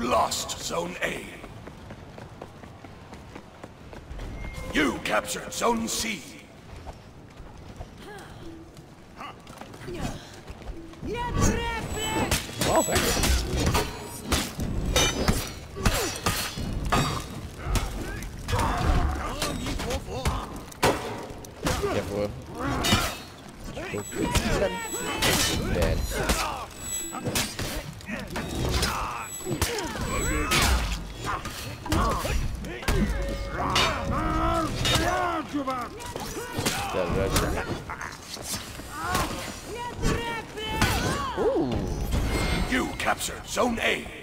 You've lost Zone A. You captured Zone C. Oh, thank you. Careful. Dead. Dead, Ooh. You captured Zone A.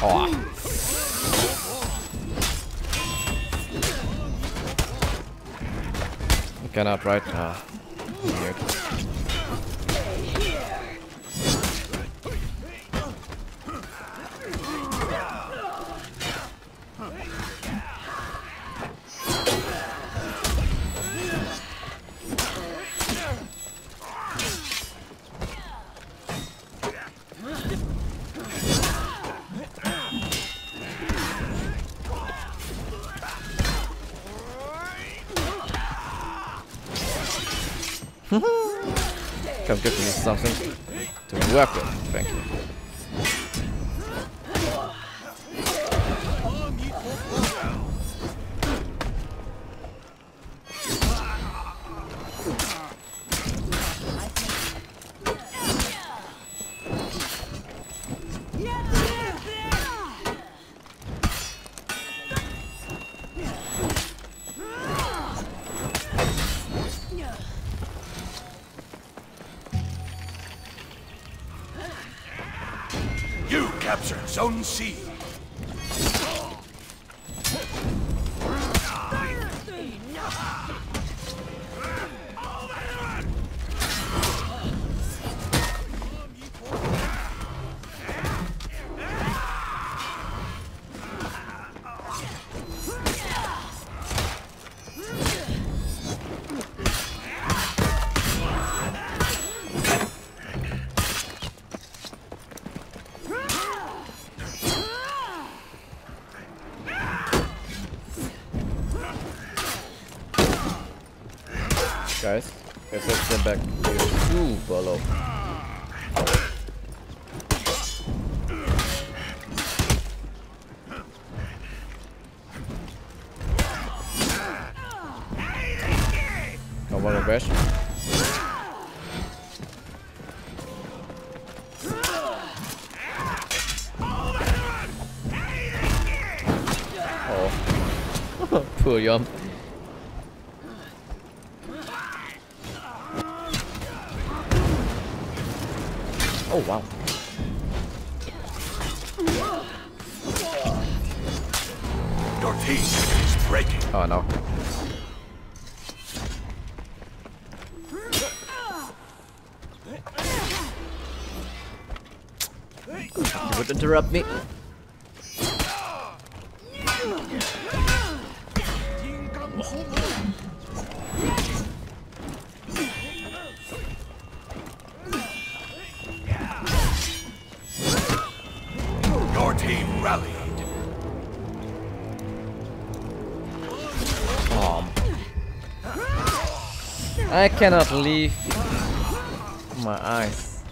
You cannot right now. Weird. Come give me something to with. Thank you. Captured Zone C. Guys, let's get back to Ooh, below. Come on, bash. Oh, poor Yum. Oh wow. Your team is breaking. Oh no. You would interrupt me. I cannot leave my eyes.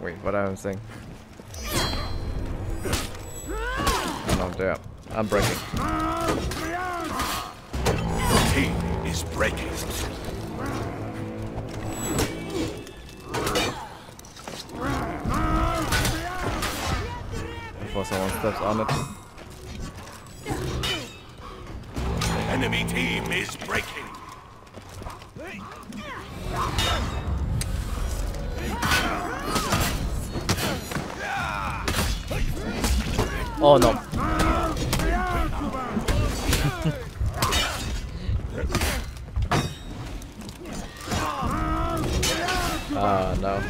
Wait, what am I saying? No, there. I'm breaking. Team is breaking. Before someone steps on it. Enemy team is breaking. Oh no. Ah, uh, no.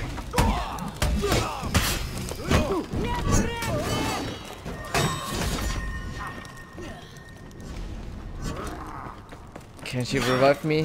Can't you revive me?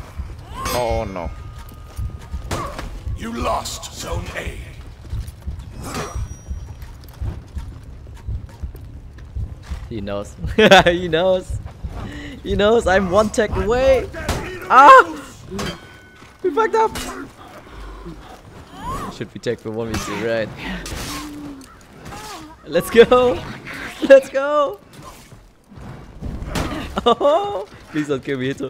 Oh no. You lost Zone A. He knows. he knows. He knows I'm one tech away. Ah! We fucked up. Should be tech for 1v2, right? Let's go. Let's go. Oh, please don't kill me, Hito.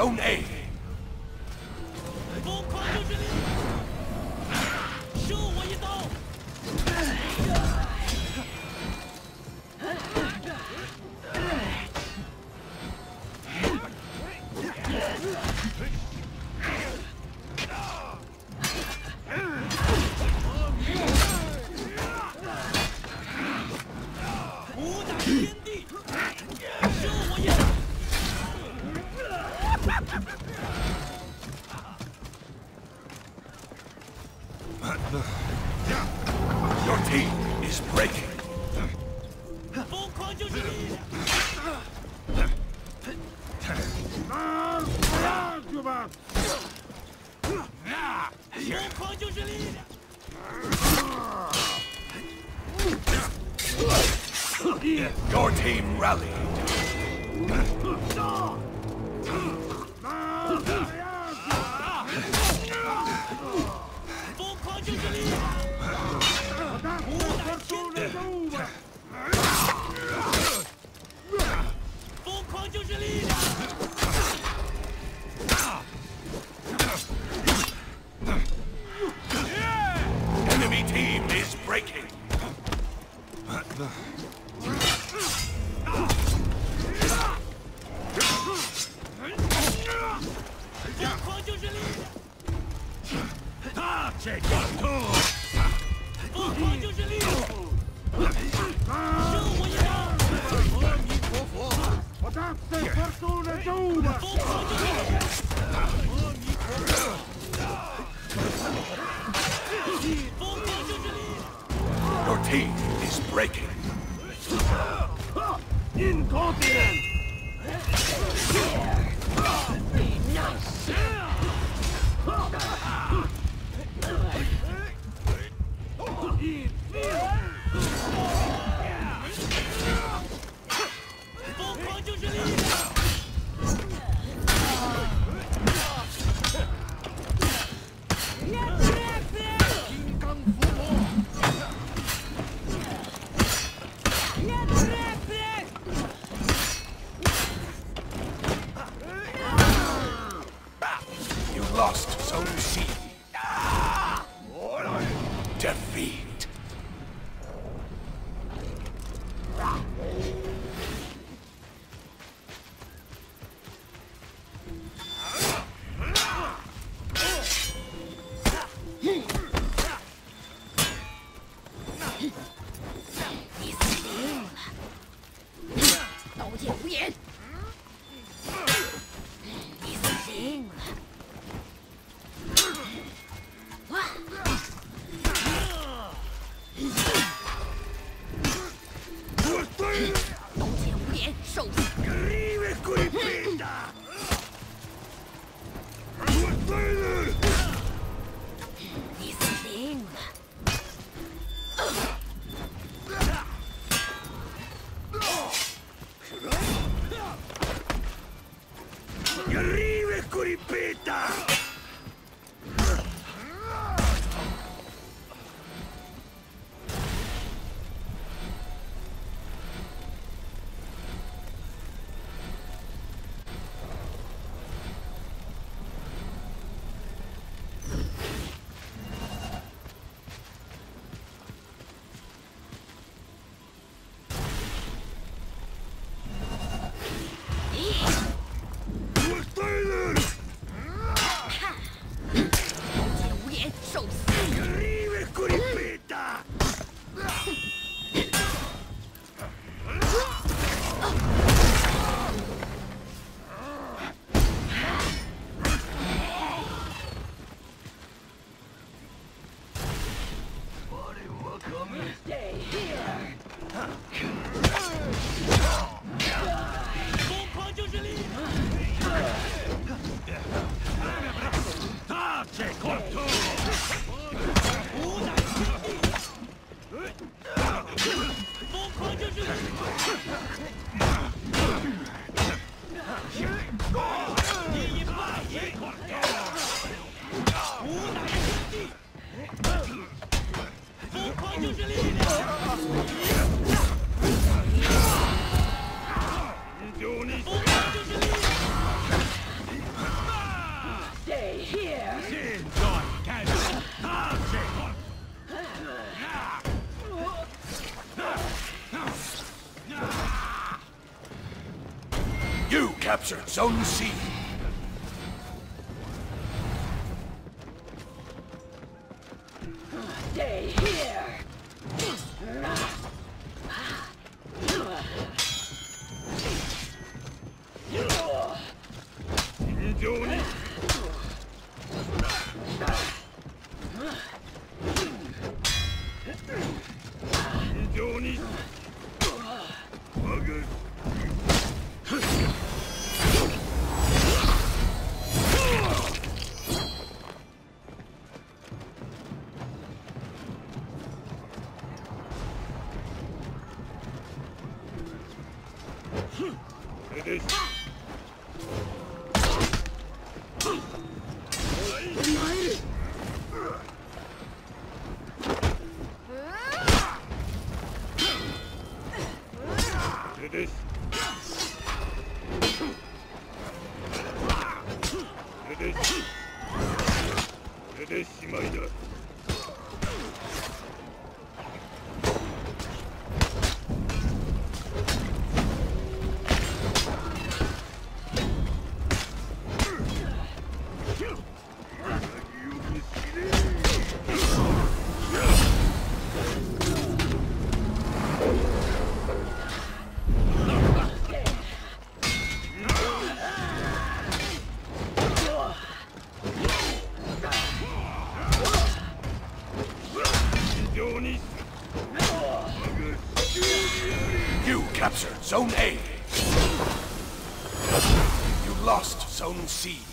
captured Zone Your team rallied. Your team is breaking. Incontinent Defeat. captured Zone C. Stay here. Indonesian. Zone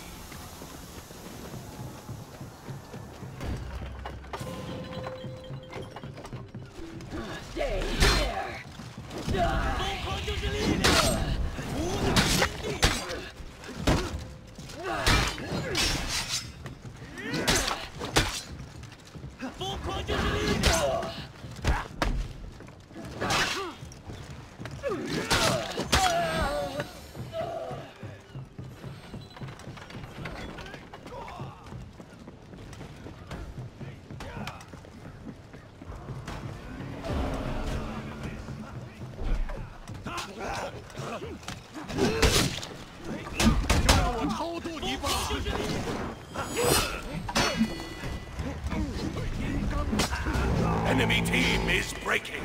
enemy team is breaking.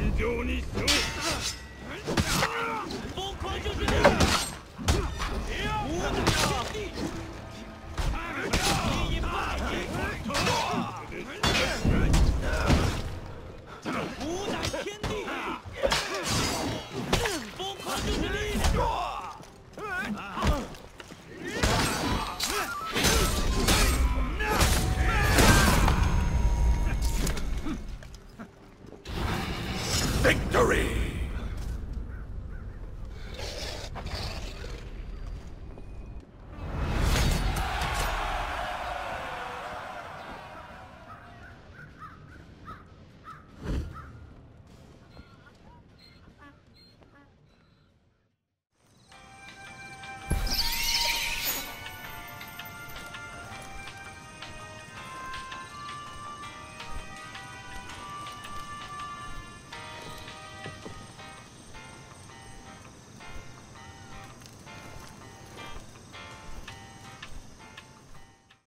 Enjoy